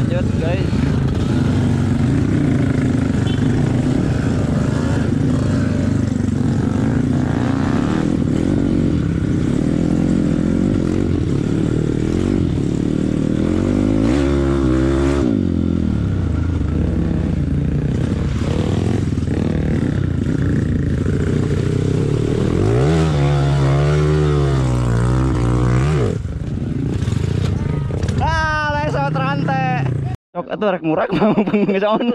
lanjut guys Itu rek murah mau pengejawan.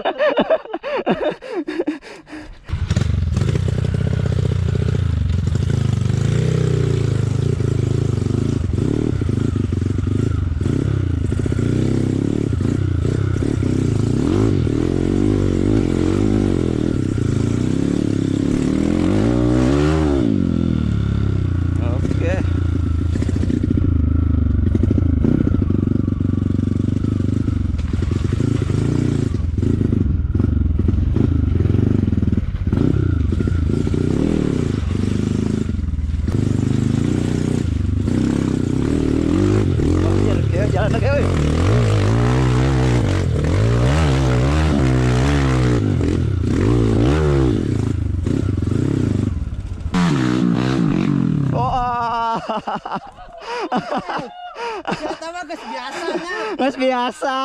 Geus biasanya. mas biasa.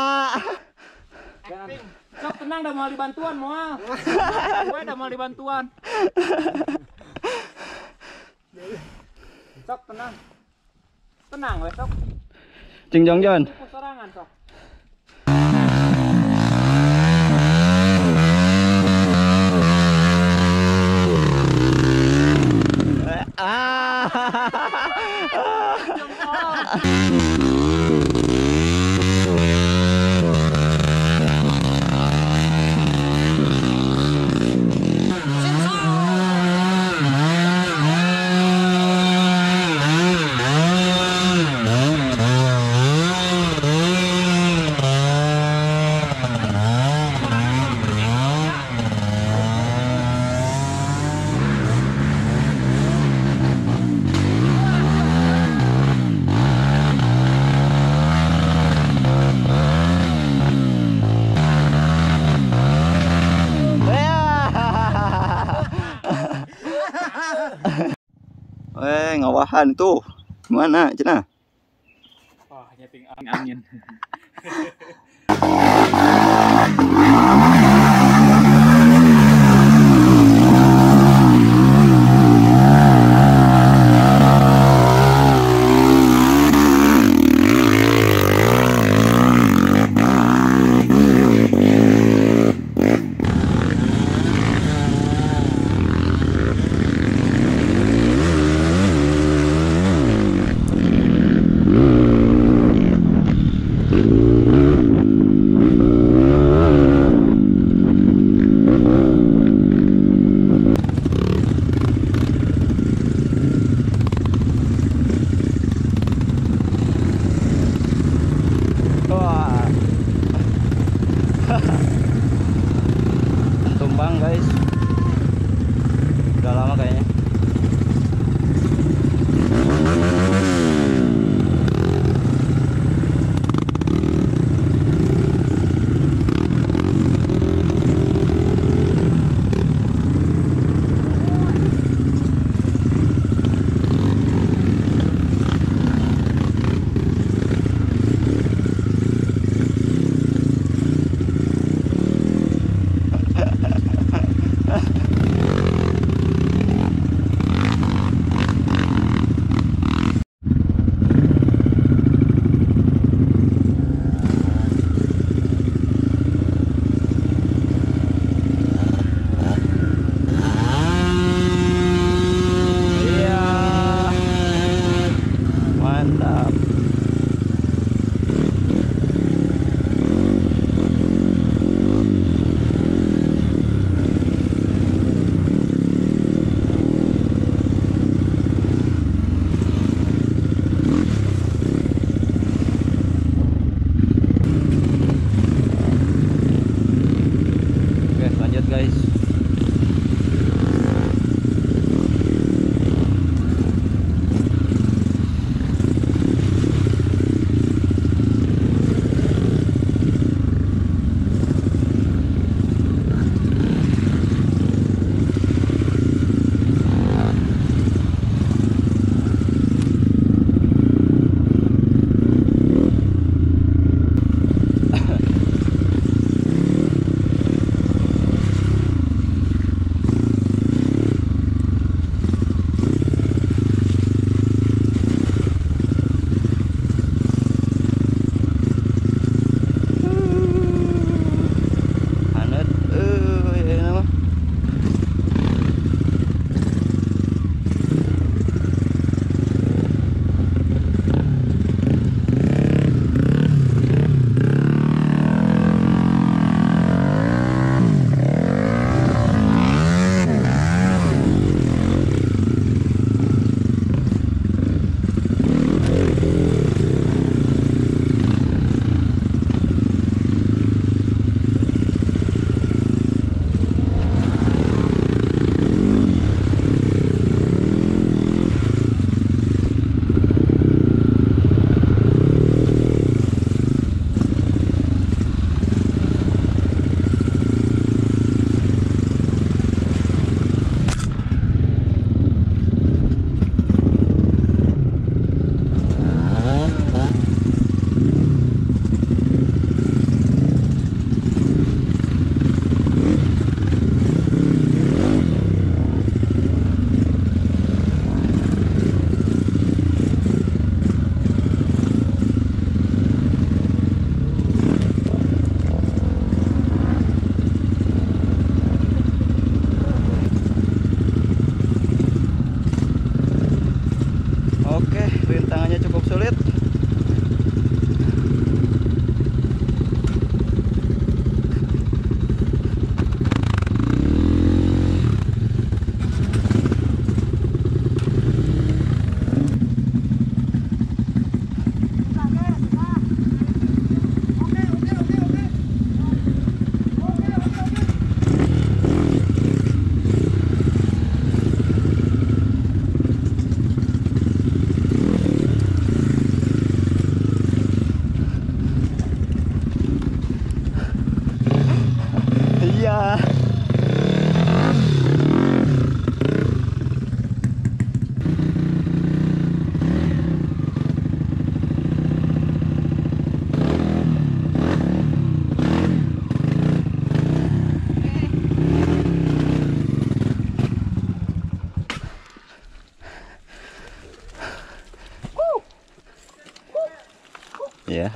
Sok tenang dah mau dibantuan moal. Gue udah mau dibantuan. Sok tenang. Tenang wes sok. Cing Jong Jon. Ku sorangan sok. Ah. Eh, ngawahan tuh. Gimana, Cina? Wah, nyeting angin.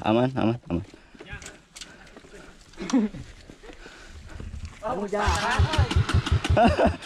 aman aman aman Kamu jahat.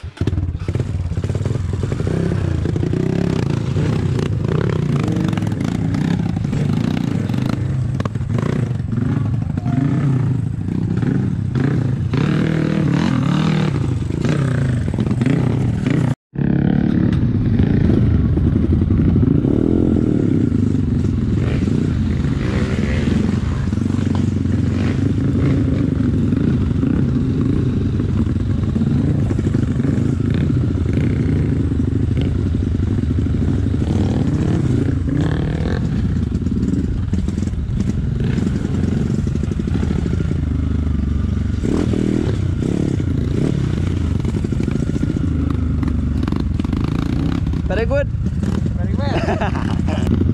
very good Very well.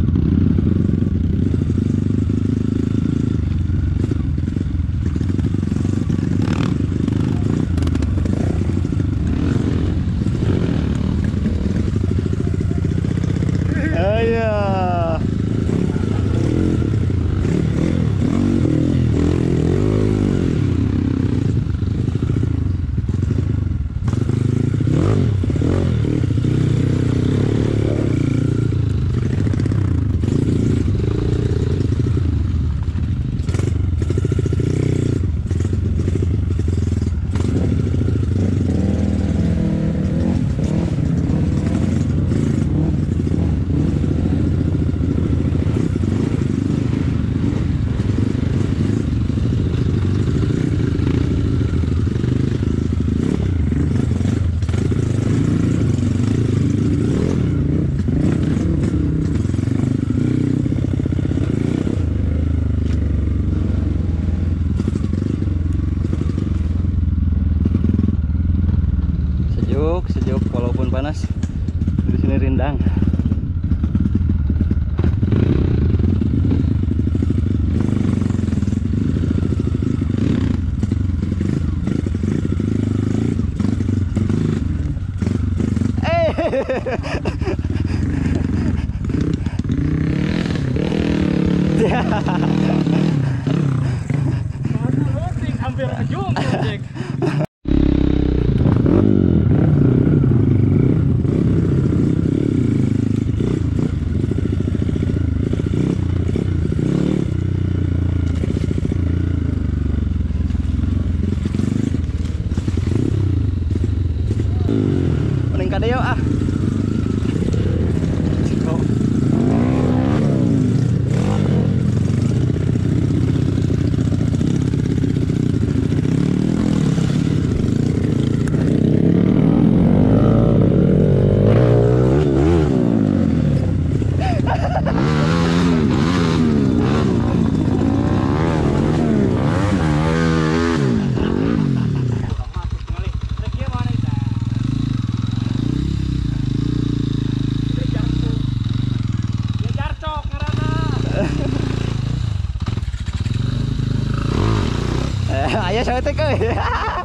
panas. Di sini rindang. Hampir ajung, 哎呀，小哥 saya.